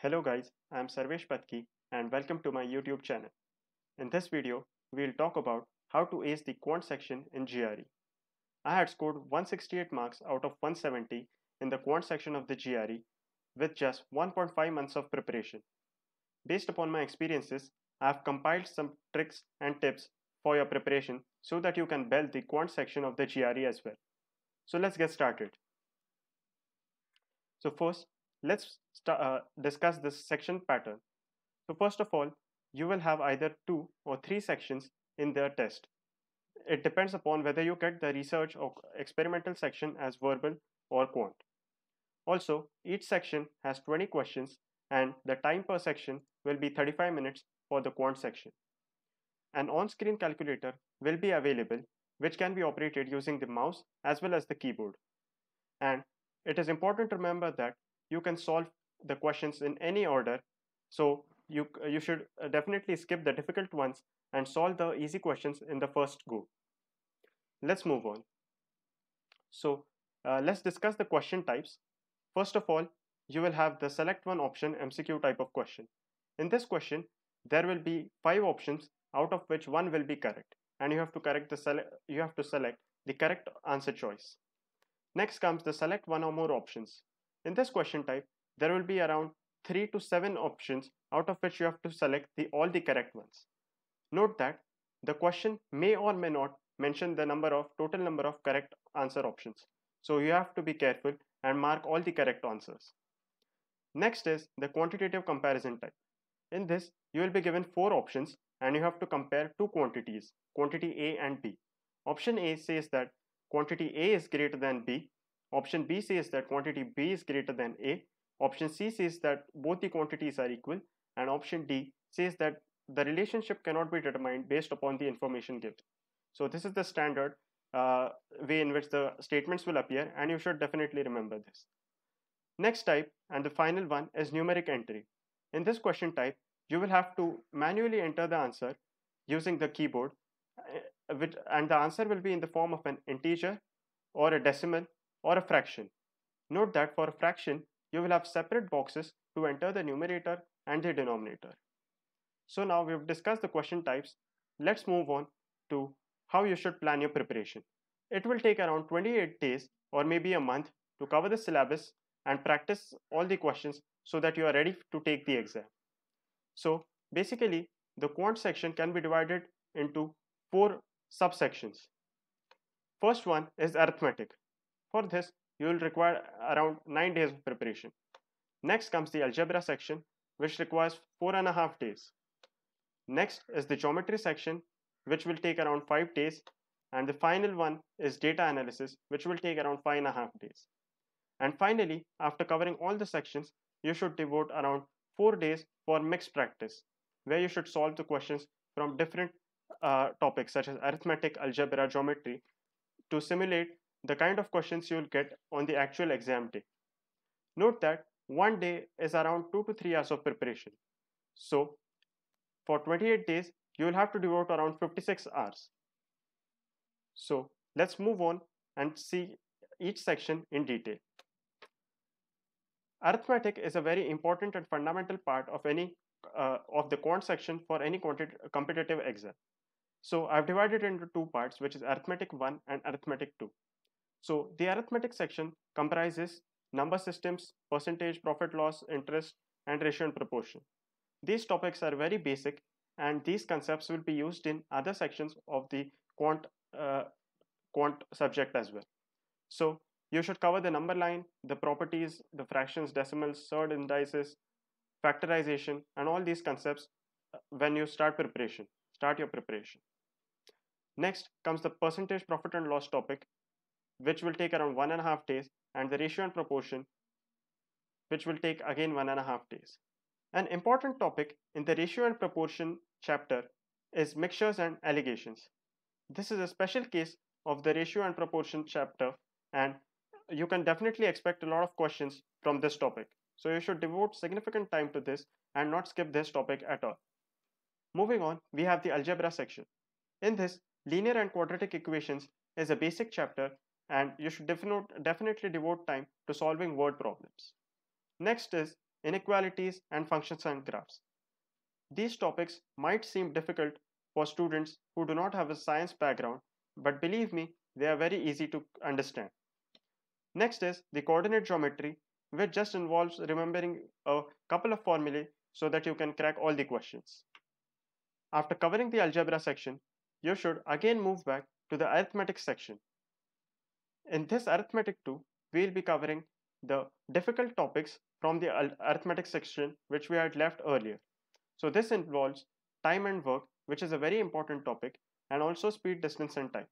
Hello guys, I am Sarvesh Patki and welcome to my YouTube channel. In this video, we'll talk about how to ace the quant section in GRE. I had scored 168 marks out of 170 in the quant section of the GRE with just 1.5 months of preparation. Based upon my experiences, I have compiled some tricks and tips for your preparation so that you can belt the quant section of the GRE as well. So let's get started. So first, let's uh, discuss this section pattern. So first of all, you will have either two or three sections in their test. It depends upon whether you get the research or experimental section as verbal or quant. Also, each section has 20 questions and the time per section will be 35 minutes for the quant section. An on-screen calculator will be available which can be operated using the mouse as well as the keyboard. And it is important to remember that you can solve the questions in any order. So you, you should uh, definitely skip the difficult ones and solve the easy questions in the first go. Let's move on. So uh, let's discuss the question types. First of all, you will have the select one option MCQ type of question. In this question, there will be five options out of which one will be correct and you have to correct the you have to select the correct answer choice. Next comes the select one or more options. In this question type, there will be around 3 to 7 options out of which you have to select the, all the correct ones. Note that the question may or may not mention the number of total number of correct answer options. So you have to be careful and mark all the correct answers. Next is the quantitative comparison type. In this, you will be given four options and you have to compare two quantities, quantity A and B. Option A says that quantity A is greater than B Option B says that quantity B is greater than A. Option C says that both the quantities are equal. And option D says that the relationship cannot be determined based upon the information given. So this is the standard uh, way in which the statements will appear and you should definitely remember this. Next type and the final one is numeric entry. In this question type, you will have to manually enter the answer using the keyboard uh, and the answer will be in the form of an integer or a decimal or a fraction. Note that for a fraction, you will have separate boxes to enter the numerator and the denominator. So now we've discussed the question types. Let's move on to how you should plan your preparation. It will take around 28 days or maybe a month to cover the syllabus and practice all the questions so that you are ready to take the exam. So basically, the quant section can be divided into four subsections. First one is arithmetic. For this, you will require around 9 days of preparation. Next comes the algebra section, which requires 4.5 days. Next is the geometry section, which will take around 5 days. And the final one is data analysis, which will take around 5.5 days. And finally, after covering all the sections, you should devote around 4 days for mixed practice, where you should solve the questions from different uh, topics such as arithmetic, algebra, geometry to simulate the kind of questions you'll get on the actual exam day. Note that one day is around 2 to 3 hours of preparation. So for 28 days, you will have to devote around 56 hours. So let's move on and see each section in detail. Arithmetic is a very important and fundamental part of any uh, of the quant section for any competitive exam. So I've divided into two parts, which is arithmetic 1 and arithmetic 2. So the arithmetic section comprises number systems, percentage, profit loss, interest, and ratio and proportion. These topics are very basic and these concepts will be used in other sections of the quant, uh, quant subject as well. So you should cover the number line, the properties, the fractions, decimals, surd indices, factorization, and all these concepts uh, when you start preparation, start your preparation. Next comes the percentage profit and loss topic which will take around one and a half days, and the ratio and proportion, which will take again one and a half days. An important topic in the ratio and proportion chapter is mixtures and alligations. This is a special case of the ratio and proportion chapter, and you can definitely expect a lot of questions from this topic. So you should devote significant time to this and not skip this topic at all. Moving on, we have the algebra section. In this, linear and quadratic equations is a basic chapter and you should definitely devote time to solving word problems. Next is inequalities, and functions and graphs. These topics might seem difficult for students who do not have a science background, but believe me, they are very easy to understand. Next is the coordinate geometry, which just involves remembering a couple of formulae so that you can crack all the questions. After covering the algebra section, you should again move back to the arithmetic section. In this arithmetic 2, we will be covering the difficult topics from the arithmetic section which we had left earlier. So this involves time and work, which is a very important topic, and also speed, distance, and time.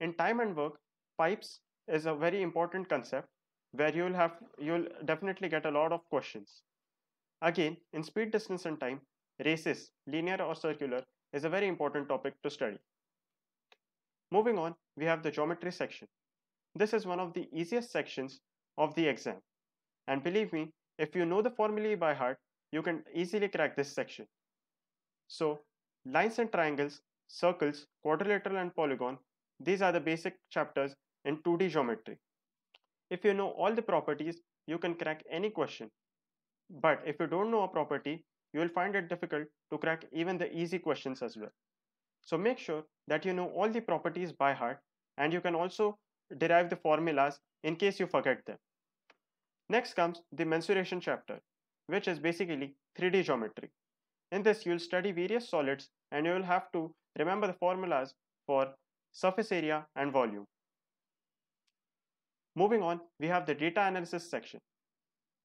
In time and work, pipes is a very important concept where you'll have you'll definitely get a lot of questions. Again, in speed, distance, and time, races, linear or circular, is a very important topic to study. Moving on, we have the geometry section. This is one of the easiest sections of the exam. And believe me, if you know the formulae by heart, you can easily crack this section. So, lines and triangles, circles, quadrilateral and polygon, these are the basic chapters in 2D geometry. If you know all the properties, you can crack any question. But if you don't know a property, you will find it difficult to crack even the easy questions as well. So make sure that you know all the properties by heart and you can also derive the formulas in case you forget them. Next comes the mensuration chapter, which is basically 3D geometry. In this, you'll study various solids and you will have to remember the formulas for surface area and volume. Moving on, we have the data analysis section.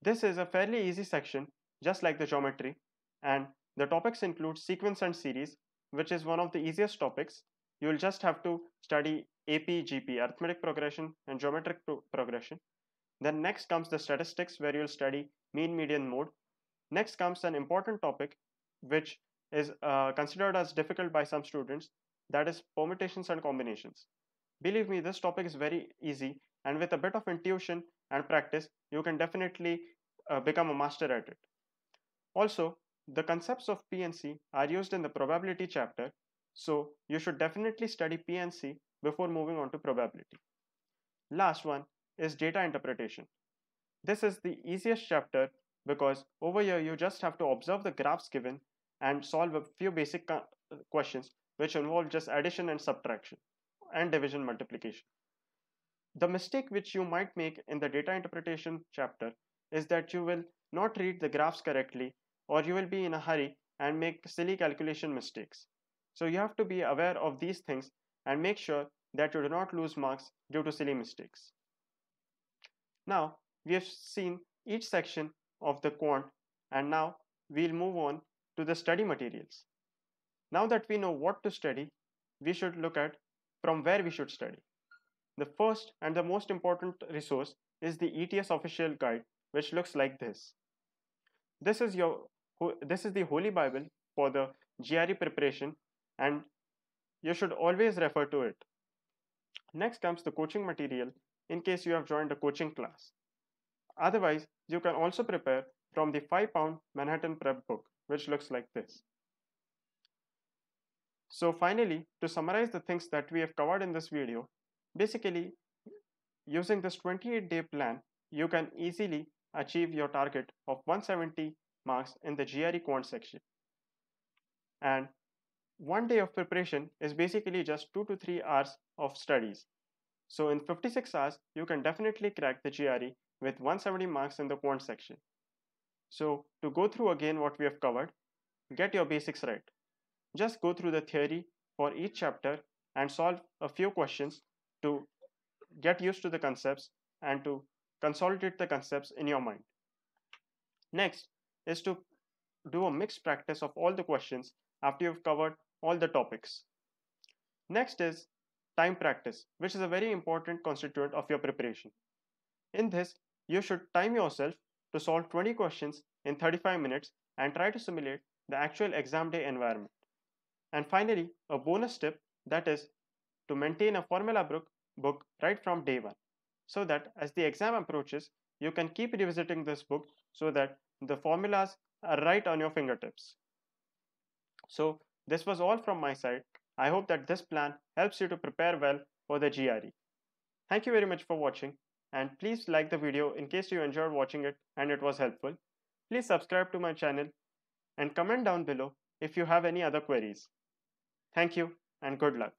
This is a fairly easy section, just like the geometry, and the topics include sequence and series, which is one of the easiest topics. You'll just have to study AP, GP, arithmetic progression, and geometric pro progression. Then next comes the statistics, where you'll study mean, median, mode. Next comes an important topic, which is uh, considered as difficult by some students, that is permutations and combinations. Believe me, this topic is very easy, and with a bit of intuition and practice, you can definitely uh, become a master at it. Also, the concepts of PNC are used in the probability chapter, so you should definitely study PNC before moving on to probability. Last one is data interpretation. This is the easiest chapter because over here you just have to observe the graphs given and solve a few basic uh, questions which involve just addition and subtraction and division multiplication. The mistake which you might make in the data interpretation chapter is that you will not read the graphs correctly or you will be in a hurry and make silly calculation mistakes. So you have to be aware of these things and make sure that you do not lose marks due to silly mistakes. Now we have seen each section of the quant and now we'll move on to the study materials. Now that we know what to study, we should look at from where we should study. The first and the most important resource is the ETS official guide, which looks like this. This is your this is the Holy Bible for the GRE preparation and you should always refer to it. Next comes the coaching material in case you have joined a coaching class. Otherwise, you can also prepare from the 5 pound Manhattan Prep book, which looks like this. So finally, to summarize the things that we have covered in this video, basically using this 28 day plan, you can easily achieve your target of 170 marks in the GRE quant section. And one day of preparation is basically just 2 to 3 hours of studies. So in 56 hours, you can definitely crack the GRE with 170 marks in the quant section. So to go through again what we have covered, get your basics right. Just go through the theory for each chapter and solve a few questions to get used to the concepts and to consolidate the concepts in your mind. Next is to do a mixed practice of all the questions after you've covered all the topics. Next is time practice, which is a very important constituent of your preparation. In this, you should time yourself to solve 20 questions in 35 minutes and try to simulate the actual exam day environment. And finally, a bonus tip that is to maintain a formula book, book right from day one so that as the exam approaches, you can keep revisiting this book so that the formulas are right on your fingertips. So this was all from my side. I hope that this plan helps you to prepare well for the GRE. Thank you very much for watching and please like the video in case you enjoyed watching it and it was helpful. Please subscribe to my channel and comment down below if you have any other queries. Thank you and good luck.